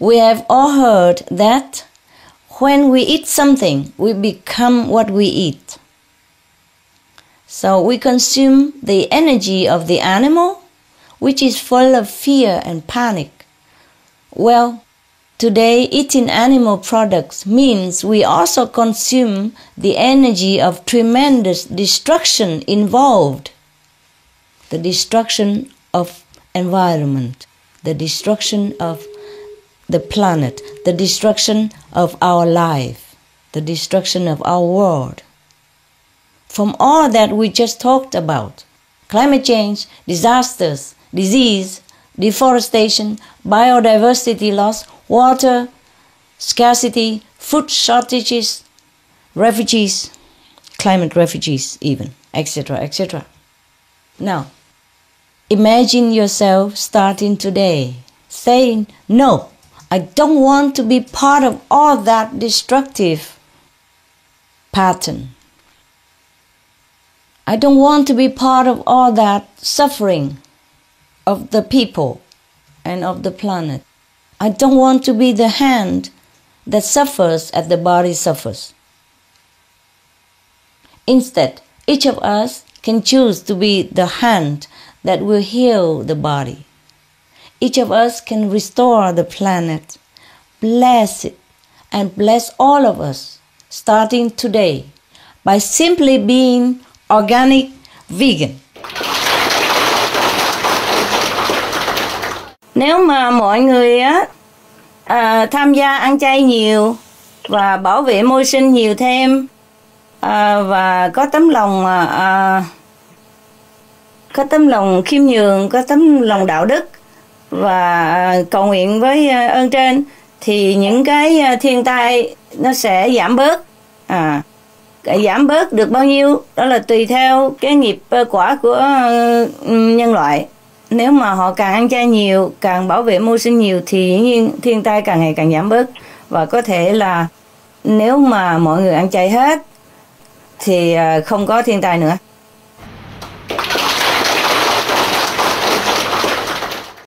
We have all heard that when we eat something, we become what we eat. So we consume the energy of the animal, which is full of fear and panic. Well, today eating animal products means we also consume the energy of tremendous destruction involved. The destruction of environment, the destruction of the planet, the destruction of our life, the destruction of our world. From all that we just talked about climate change, disasters, disease, deforestation, biodiversity loss, water scarcity, food shortages, refugees, climate refugees, even, etc., etc. Now, imagine yourself starting today saying no I don't want to be part of all that destructive pattern. I don't want to be part of all that suffering of the people and of the planet. I don't want to be the hand that suffers as the body suffers. Instead, each of us can choose to be the hand that will heal the body each of us can restore the planet, bless it, and bless all of us starting today by simply being organic vegan. Nếu mà mọi người á à, tham gia ăn chay nhiều và bảo vệ môi sinh nhiều thêm à, và có tấm lòng à, à có tấm lòng khiêm nhường, có tấm lòng đạo đức và à, cầu nguyện với à, ơn trên, thì những cái à, thiên tai nó sẽ giảm bớt. À giảm bớt được bao nhiêu, đó là tùy theo cái nghiệp quả của nhân loại. Nếu mà họ càng ăn chay nhiều, càng bảo vệ môi sinh nhiều, thì dĩ nhiên thiên tai càng ngày càng giảm bớt. Và có thể là nếu mà mọi người ăn chay hết, thì không có thiên tai nữa.